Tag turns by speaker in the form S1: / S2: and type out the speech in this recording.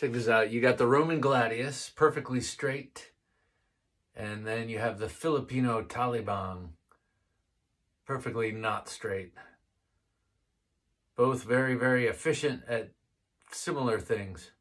S1: Check this out. You got the Roman gladius, perfectly straight. And then you have the Filipino Talibong, perfectly not straight. Both very, very efficient at similar things.